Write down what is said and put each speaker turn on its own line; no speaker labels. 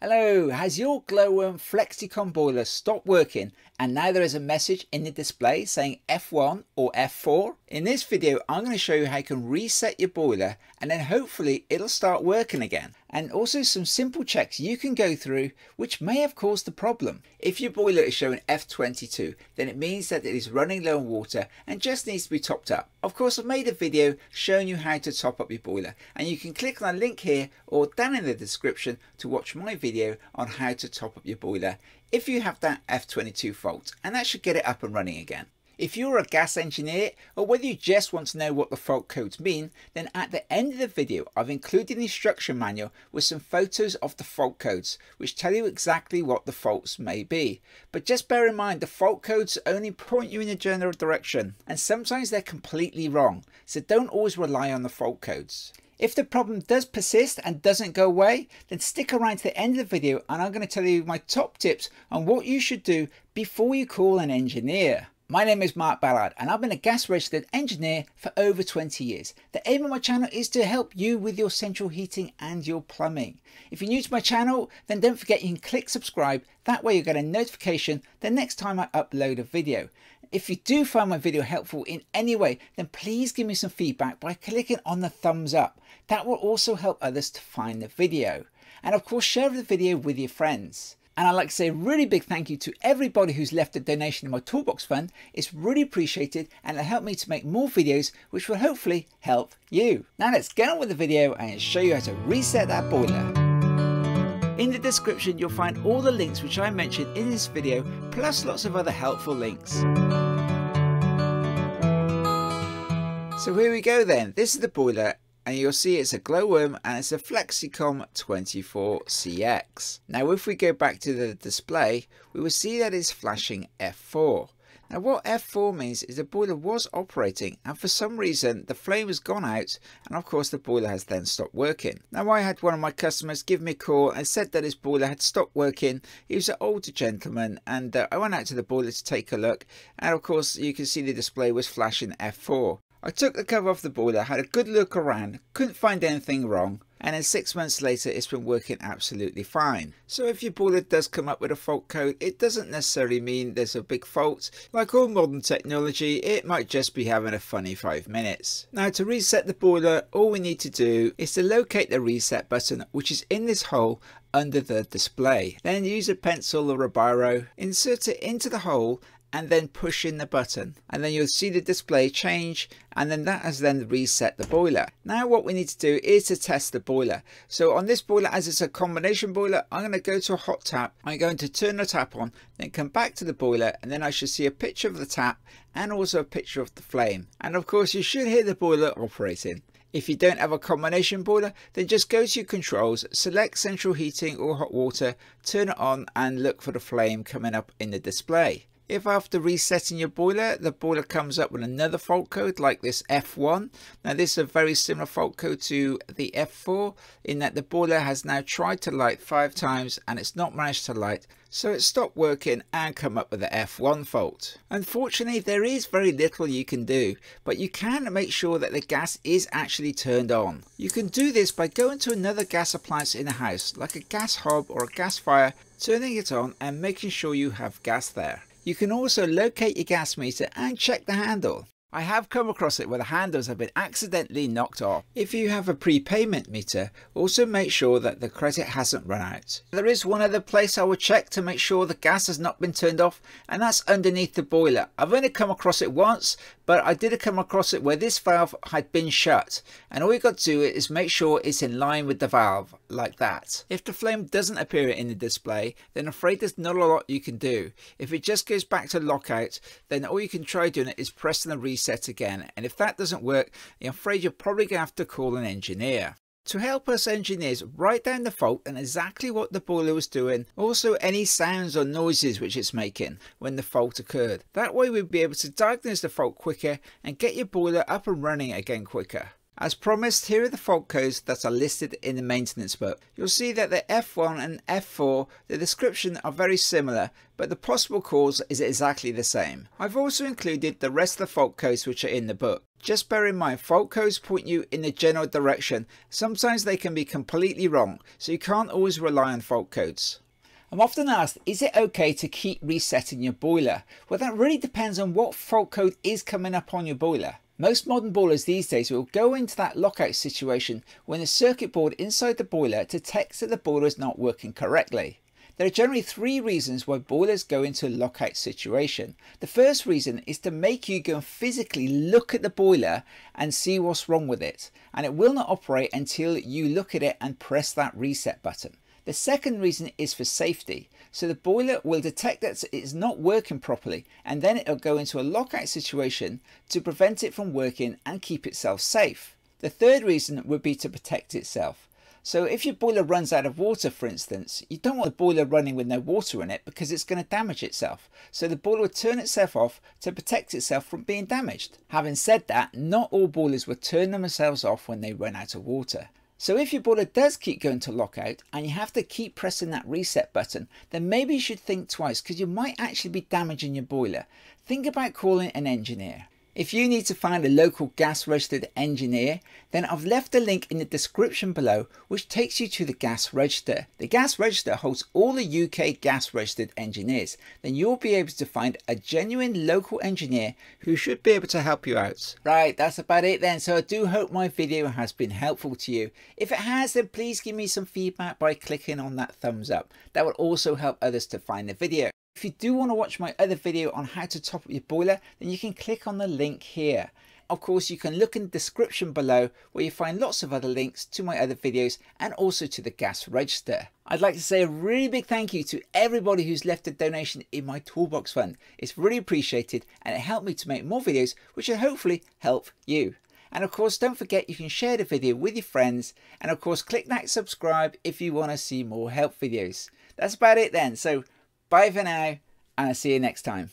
Hello, has your Glowworm Flexicom boiler stopped working and now there is a message in the display saying F1 or F4? In this video I'm going to show you how you can reset your boiler and then hopefully it'll start working again and also some simple checks you can go through which may have caused the problem. If your boiler is showing F22 then it means that it is running low on water and just needs to be topped up. Of course I've made a video showing you how to top up your boiler and you can click on a link here or down in the description to watch my video on how to top up your boiler if you have that F22 fault and that should get it up and running again. If you're a gas engineer or whether you just want to know what the fault codes mean, then at the end of the video I've included an instruction manual with some photos of the fault codes which tell you exactly what the faults may be. But just bear in mind the fault codes only point you in a general direction and sometimes they're completely wrong, so don't always rely on the fault codes. If the problem does persist and doesn't go away, then stick around to the end of the video and I'm going to tell you my top tips on what you should do before you call an engineer. My name is Mark Ballard and I've been a gas registered engineer for over 20 years. The aim of my channel is to help you with your central heating and your plumbing. If you're new to my channel then don't forget you can click subscribe, that way you get a notification the next time I upload a video. If you do find my video helpful in any way then please give me some feedback by clicking on the thumbs up. That will also help others to find the video. And of course share the video with your friends. And I'd like to say a really big thank you to everybody who's left a donation in my Toolbox Fund. It's really appreciated and it'll help me to make more videos which will hopefully help you. Now let's get on with the video and show you how to reset that boiler. In the description you'll find all the links which I mentioned in this video plus lots of other helpful links. So here we go then, this is the boiler and you'll see it's a glowworm and it's a Flexicom 24CX. Now if we go back to the display we will see that it's flashing F4. Now what F4 means is the boiler was operating and for some reason the flame has gone out and of course the boiler has then stopped working. Now I had one of my customers give me a call and said that his boiler had stopped working. He was an older gentleman and uh, I went out to the boiler to take a look and of course you can see the display was flashing F4. I took the cover off the boiler, had a good look around, couldn't find anything wrong, and then six months later it's been working absolutely fine. So if your boiler does come up with a fault code, it doesn't necessarily mean there's a big fault. Like all modern technology, it might just be having a funny five minutes. Now to reset the boiler, all we need to do is to locate the reset button, which is in this hole under the display. Then use a pencil or a biro, insert it into the hole and then push in the button and then you'll see the display change and then that has then reset the boiler. Now what we need to do is to test the boiler. So on this boiler as it's a combination boiler I'm going to go to a hot tap. I'm going to turn the tap on then come back to the boiler and then I should see a picture of the tap and also a picture of the flame and of course you should hear the boiler operating. If you don't have a combination boiler, then just go to your controls, select central heating or hot water, turn it on and look for the flame coming up in the display. If after resetting your boiler, the boiler comes up with another fault code like this F1, now this is a very similar fault code to the F4 in that the boiler has now tried to light five times and it's not managed to light, so it stopped working and come up with the F1 fault. Unfortunately, there is very little you can do, but you can make sure that the gas is actually turned on. You can do this by going to another gas appliance in the house, like a gas hob or a gas fire, turning it on and making sure you have gas there. You can also locate your gas meter and check the handle. I have come across it where the handles have been accidentally knocked off. If you have a prepayment meter, also make sure that the credit hasn't run out. There is one other place I would check to make sure the gas has not been turned off and that's underneath the boiler. I've only come across it once but I did come across it where this valve had been shut and all you got to do is make sure it's in line with the valve like that. If the flame doesn't appear in the display then I'm afraid there's not a lot you can do. If it just goes back to lockout then all you can try doing it is pressing the reset again and if that doesn't work I'm afraid you're probably going to have to call an engineer. To help us engineers write down the fault and exactly what the boiler was doing, also any sounds or noises which it's making when the fault occurred. That way we'll be able to diagnose the fault quicker and get your boiler up and running again quicker. As promised, here are the fault codes that are listed in the maintenance book. You'll see that the F1 and F4, the description are very similar, but the possible cause is exactly the same. I've also included the rest of the fault codes which are in the book. Just bear in mind, fault codes point you in the general direction. Sometimes they can be completely wrong, so you can't always rely on fault codes. I'm often asked, is it okay to keep resetting your boiler? Well, that really depends on what fault code is coming up on your boiler. Most modern boilers these days will go into that lockout situation when the circuit board inside the boiler detects that the boiler is not working correctly. There are generally three reasons why boilers go into a lockout situation. The first reason is to make you go and physically look at the boiler and see what's wrong with it. And it will not operate until you look at it and press that reset button. The second reason is for safety. So the boiler will detect that it's not working properly and then it'll go into a lockout situation to prevent it from working and keep itself safe. The third reason would be to protect itself. So if your boiler runs out of water, for instance, you don't want the boiler running with no water in it because it's going to damage itself. So the boiler will turn itself off to protect itself from being damaged. Having said that, not all boilers will turn themselves off when they run out of water. So if your boiler does keep going to lockout and you have to keep pressing that reset button, then maybe you should think twice because you might actually be damaging your boiler. Think about calling an engineer. If you need to find a local gas registered engineer, then I've left a link in the description below which takes you to the gas register. The gas register holds all the UK gas registered engineers. Then you'll be able to find a genuine local engineer who should be able to help you out. Right, that's about it then. So I do hope my video has been helpful to you. If it has, then please give me some feedback by clicking on that thumbs up. That will also help others to find the video. If you do want to watch my other video on how to top up your boiler, then you can click on the link here. Of course, you can look in the description below where you find lots of other links to my other videos and also to the gas register. I'd like to say a really big thank you to everybody who's left a donation in my toolbox fund. It's really appreciated and it helped me to make more videos which will hopefully help you. And of course, don't forget you can share the video with your friends and of course click that subscribe if you want to see more help videos. That's about it then. So Bye for now, and I'll see you next time.